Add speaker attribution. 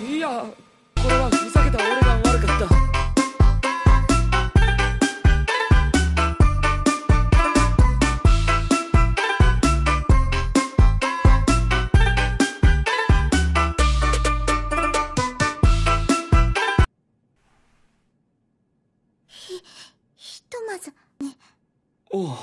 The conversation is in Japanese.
Speaker 1: いやこれはふざけた俺が悪かった。
Speaker 2: ひひとまずね。
Speaker 1: おう